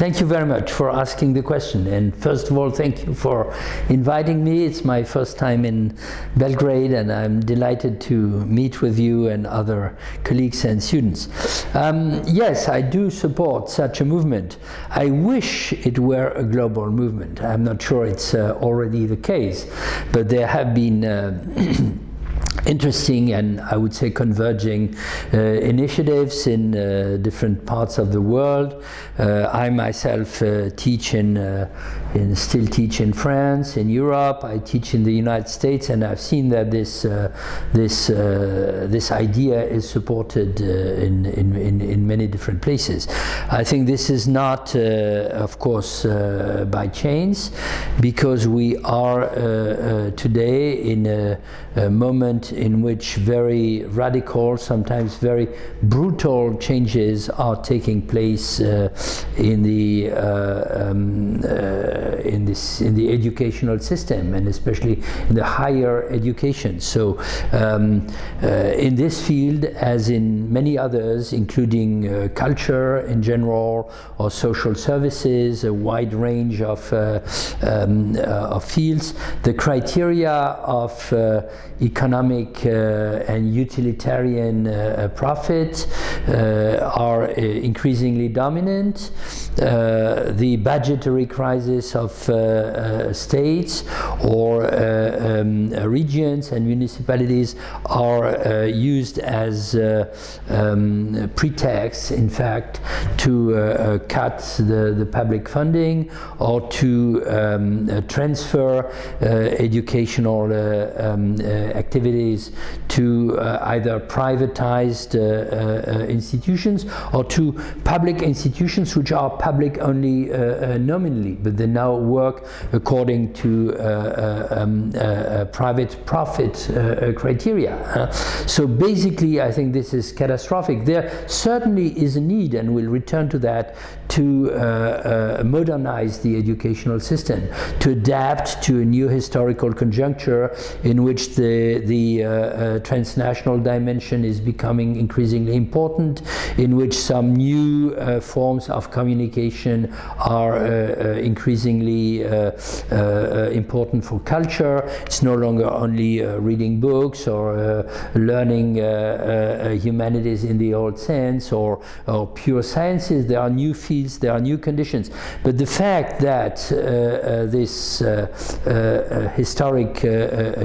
thank you very much for asking the question. And first of all, thank you for inviting me. It's my first time in Belgrade, and I'm delighted to meet with you and other colleagues and students. Um, yes, I do support such a movement. I wish it were a global movement. I'm not sure it's uh, already the case, but there have been uh, interesting and I would say converging uh, initiatives in uh, different parts of the world. Uh, I myself uh, teach in, uh, in, still teach in France, in Europe. I teach in the United States, and I've seen that this uh, this this idea is supported in, in, in, in, many different places. I think this is not, of course, by chance, because we are today in a, a moment in which very radical, sometimes very brutal changes are taking place uh, in the uh, um, uh, in this in the educational system and especially in the higher education. So um, uh, in this field, as in many others, including uh, culture in general or social services, a wide range of uh, um, of fields, the criteria of economic uh, and utilitarian uh, profit uh, are increasingly dominant. the budgetary crisis of states or um, regions and municipalities are used as um, pretexts, in fact, to cut the, the public funding or to um, transfer educational um, activities to uh, either privatized uh, uh, institutions or to public institutions which are public only nominally, but they now work according to uh, uh, um, uh, private profit criteria. so basically, I think this is catastrophic. There certainly is a need, and we'll return to that, to uh, uh, modernize the educational system, to adapt to a new historical conjuncture in which the, the uh, transnational dimension is becoming increasingly important, in which some new forms of communication are increasingly important for culture. It's no longer only reading books or learning humanities in the old sense or, or pure sciences. There are new fields there are new conditions. But the fact that uh, uh, this uh, historic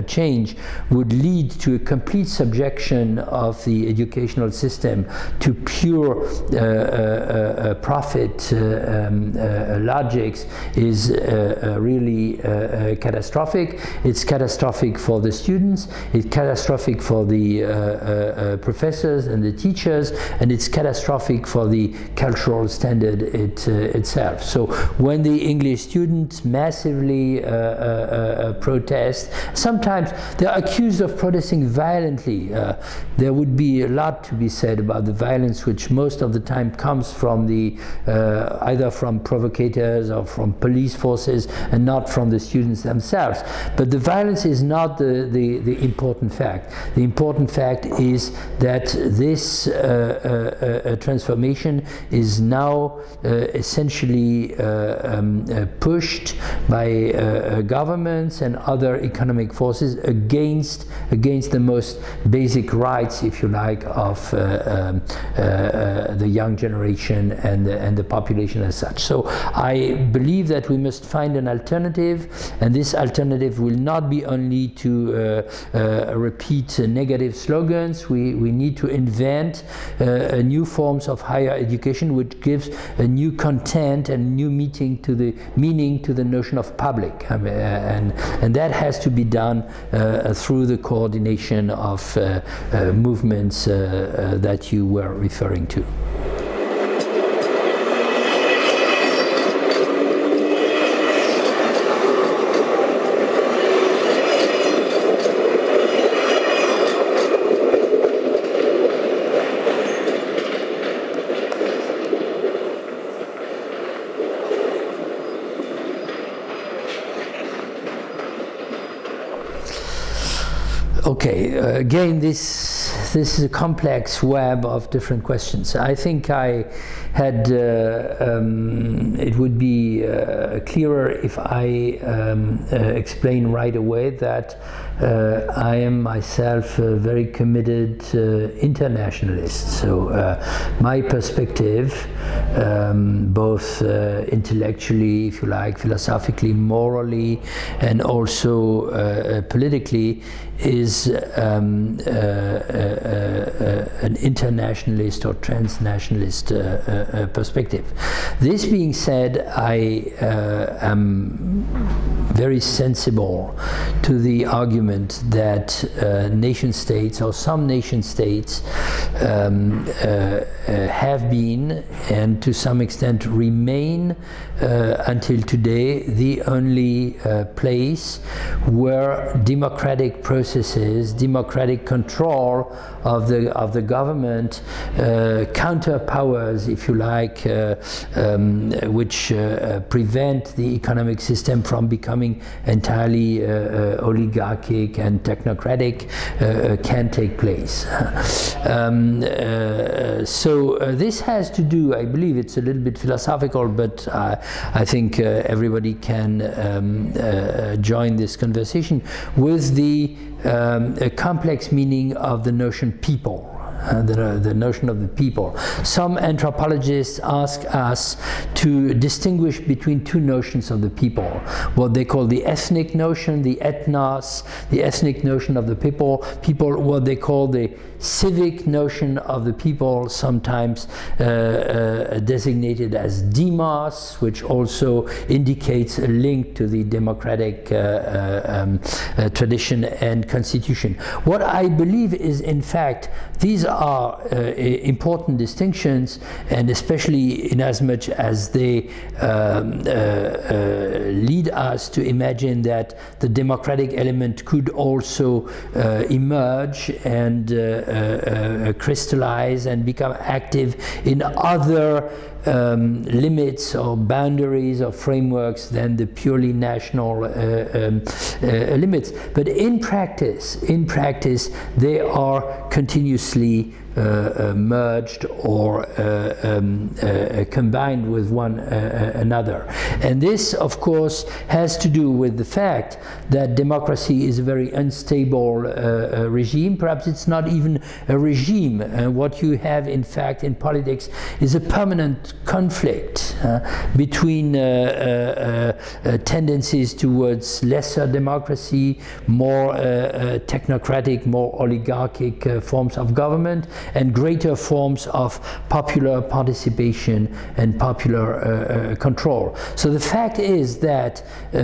change would lead to a complete subjection of the educational system to pure profit um, logics is Uh, uh, really uh, catastrophic. It's catastrophic for the students, it's catastrophic for the professors and the teachers, and it's catastrophic for the cultural standard it, uh, itself. So when the English students massively uh, uh, protest, sometimes they're accused of protesting violently. there would be a lot to be said about the violence which most of the time comes from the either from provocators or from police forces and not from the students themselves. But the violence is not the, the, the important fact. The important fact is that this uh, uh, uh, transformation is now uh, essentially uh, um, uh, pushed by governments and other economic forces against against the most basic rights, if you like, of um, the young generation and the, and the population as such. So I believe that we must find an alternative, and this alternative will not be only to uh, uh, repeat uh, negative slogans. We, we need to invent new forms of higher education which gives a new content and new meaning to the meaning to the notion of public, I mean, and and that has to be done uh, through the coordination of uh, uh, movements uh, that you were referring to. Okay, uh, again, this this is a complex web of different questions. I think I had uh, um, it would be uh, clearer if I um, uh, explain right away that uh, I am myself a very committed uh, internationalist. So my perspective, um, both intellectually, if you like, philosophically, morally, and also politically, is um, uh, uh, uh, an internationalist or transnationalist perspective. This being said, I am very sensible to the argument that uh, nation states or some nation states um, uh, uh, have been and to some extent remain until today the only place where democratic processes democratic control of the of the government, uh, counter powers, if you like, uh, um, which uh, prevent the economic system from becoming entirely uh, uh, oligarchic and technocratic, uh, can take place. um, so this has to do, I believe, it's a little bit philosophical, but I think everybody can um, join this conversation with the um, complex meaning of the notion people. Uh, the, the, notion of the people. Some anthropologists ask us to distinguish between two notions of the people, what they call the ethnic notion, the ethnos, the ethnic notion of the people, people what they call the civic notion of the people, sometimes uh, uh, designated as demos, which also indicates a link to the democratic uh, uh um, uh, tradition and constitution. What I believe is, in fact, these are uh, important distinctions, and especially in as much as they um, lead us to imagine that the democratic element could also emerge and uh, uh, crystallize and become active in other um, limits or boundaries or frameworks than the purely national uh, um, uh, limits. But in practice, in practice, they are continuously Uh, uh, merged or uh, um, uh, combined with one another. And this, of course, has to do with the fact that democracy is a very unstable regime. Perhaps it's not even a regime. what you have, in fact, in politics is a permanent conflict between tendencies towards lesser democracy, more technocratic, more oligarchic forms of government, and greater forms of popular participation and popular uh, uh, control. So the fact is that uh, uh,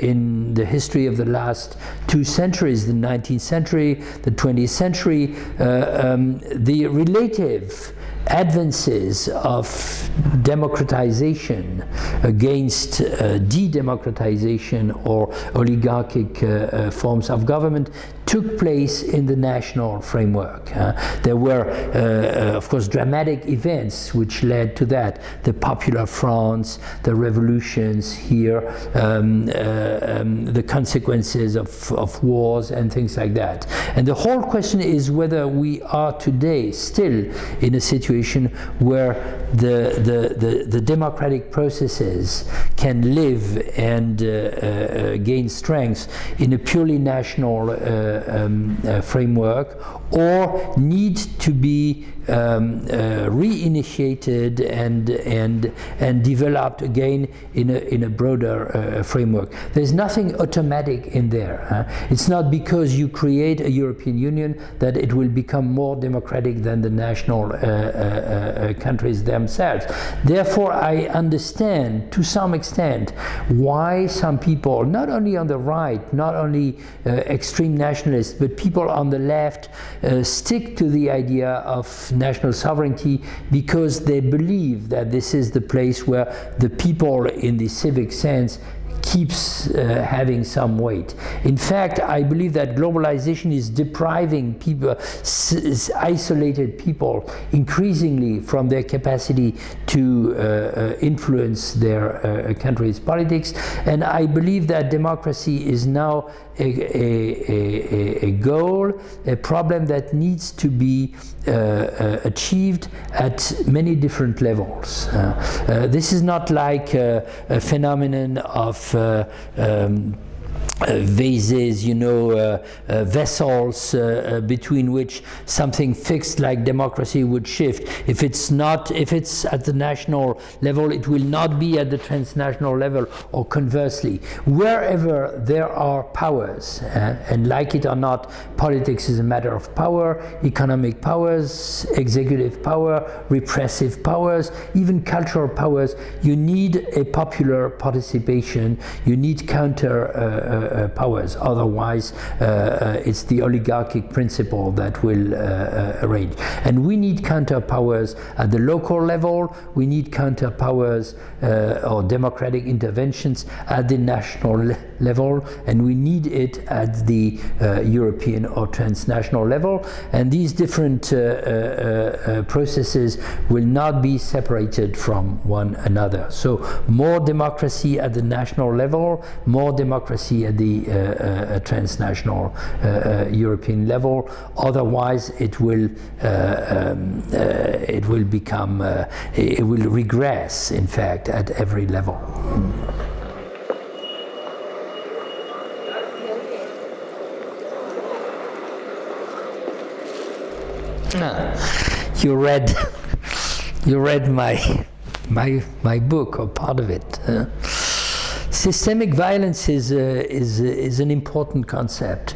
in the history of the last two centuries, the 19th century, the 20th century, um, the relative advances of democratization against uh, de-democratization or oligarchic uh, uh, forms of government took place in the national framework. Uh, there were, uh, uh, of course, dramatic events which led to that. The popular fronts, the revolutions here, um, um, the consequences of, of wars and things like that. And the whole question is whether we are today still in a situation where the, the, the, the democratic processes can live and uh, uh, gain strength in a purely national uh, um, uh, framework or need to be um, uh, reinitiated and and and developed again in a in a broader uh, framework. There's nothing automatic in there. Huh? It's not because you create a European Union that it will become more democratic than the national uh, uh, uh, countries themselves. Therefore, I understand to some extent why some people, not only on the right, not only uh, extreme nationalists, but people on the left, uh, stick to the idea of national sovereignty because they believe that this is the place where the people in the civic sense keeps uh, having some weight. In fact, I believe that globalization is depriving people, isolated people, increasingly from their capacity to uh, uh, influence their uh, country's politics. And I believe that democracy is now a, a, a, a goal, a problem that needs to be uh, uh, achieved at many different levels. This is not like a, phenomenon of um, uh, vases, you know, uh, uh, vessels uh, uh, between which something fixed like democracy would shift. If it's not, if it's at the national level, it will not be at the transnational level, or conversely. Wherever there are powers, uh, and like it or not, politics is a matter of power, economic powers, executive power, repressive powers, even cultural powers. You need a popular participation. You need counter Uh, uh, powers. Otherwise, uh, uh, it's the oligarchic principle that will uh, arrange. And we need counter powers at the local level. We need counter powers or democratic interventions at the national le level, and we need it at the European or transnational level. And these different processes will not be separated from one another. So more democracy at the national level, more democracy at the uh, uh, transnational uh, European level. Otherwise, it will um, it will become it will regress. In fact, at every level. you read you read my my my book or part of it. Uh, systemic violence is, uh, is, is an important concept.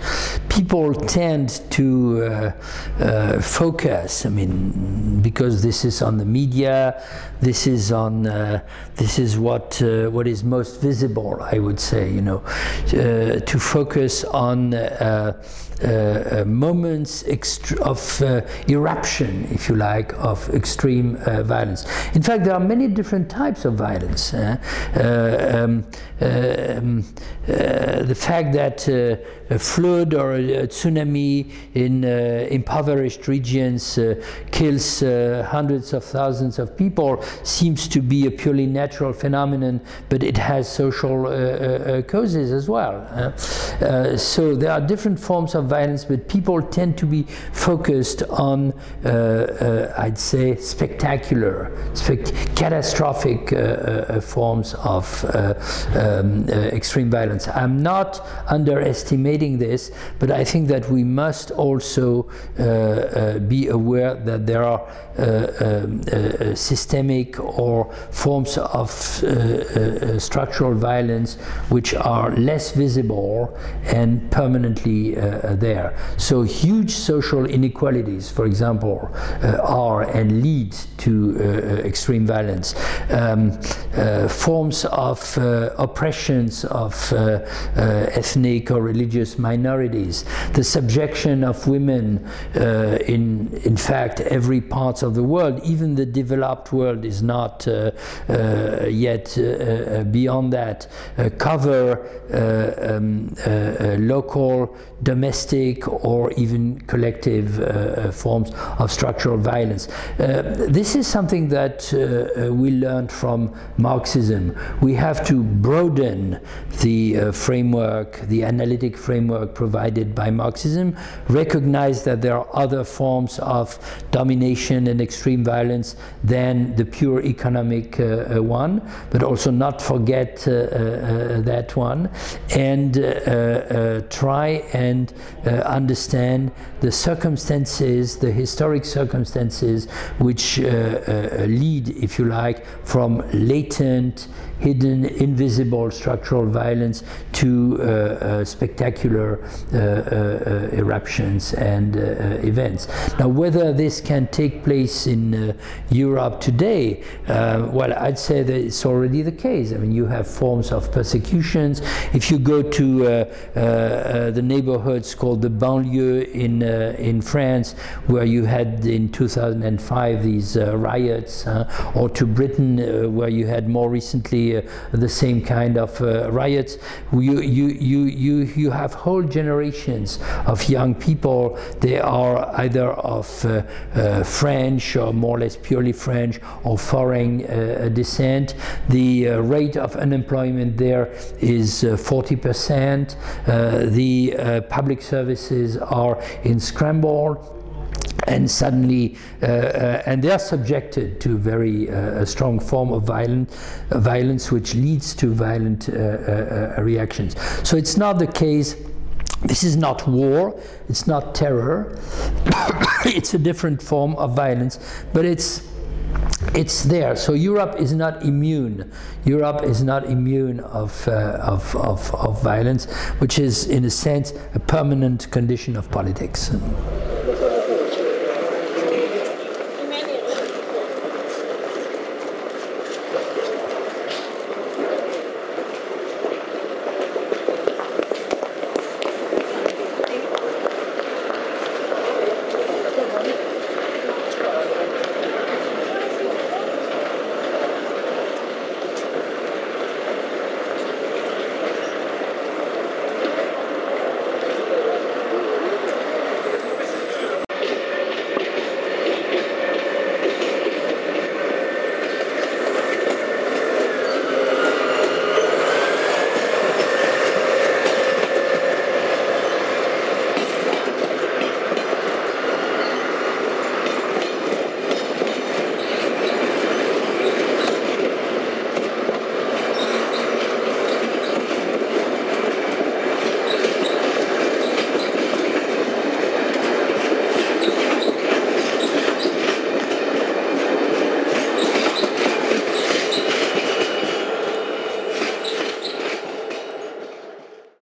People tend to uh, uh, focus, I mean, because this is on the media, this is on, uh, this is what, uh, what is most visible, I would say, you know, uh, to focus on uh, moments of eruption, if you like, of extreme violence. In fact, there are many different types of violence. Um, um, the fact that a flood or a tsunami in impoverished regions kills hundreds of thousands of people seems to be a purely natural phenomenon, but it has social causes as well. so there are different forms of violence, but people tend to be focused on, uh, uh, I'd say, spectacular, spect catastrophic uh, uh forms of uh, um, uh, extreme violence. I'm not underestimating this, but I think that we must also be aware that there are um, systemic or forms of structural violence which are less visible and permanently there. So huge social inequalities, for example, uh, are and lead to uh, extreme violence. Um, uh, forms of uh, oppressions of uh, ethnic or religious minorities, the subjection of women uh, in, in fact, every part of the world, even the developed world is not uh, uh, yet beyond that, cover um, local domestic or even collective uh, uh, forms of structural violence. Uh, this is something that uh, we learned from Marxism. We have to broaden the uh, framework, the analytic framework provided by Marxism, recognize that there are other forms of domination and extreme violence than the pure economic uh, one, but also not forget that one, and try and and uh, understand the circumstances, the historic circumstances which uh, uh, lead, if you like, from latent hidden, invisible structural violence to uh, uh spectacular uh, uh, eruptions and events. Now, whether this can take place in Europe today, well, I'd say that it's already the case. I mean, you have forms of persecutions. If you go to the neighborhoods called the banlieue in uh, in France, where you had in 2005 these uh, riots, uh, or to Britain, uh, where you had more recently uh, the same kind of uh, riots. You, you, you, you, you have whole generations of young people. They are either of French or more or less purely French or foreign descent. The rate of unemployment there is 40%. the public services are in scramble and suddenly, uh, uh, and they are subjected to very uh, strong form of violent, uh, violence, which leads to violent uh, uh, reactions. So it's not the case. This is not war. It's not terror. it's a different form of violence, but it's it's there. So Europe is not immune. Europe is not immune of, uh, of, of, of, violence, which is, in a sense, a permanent condition of politics.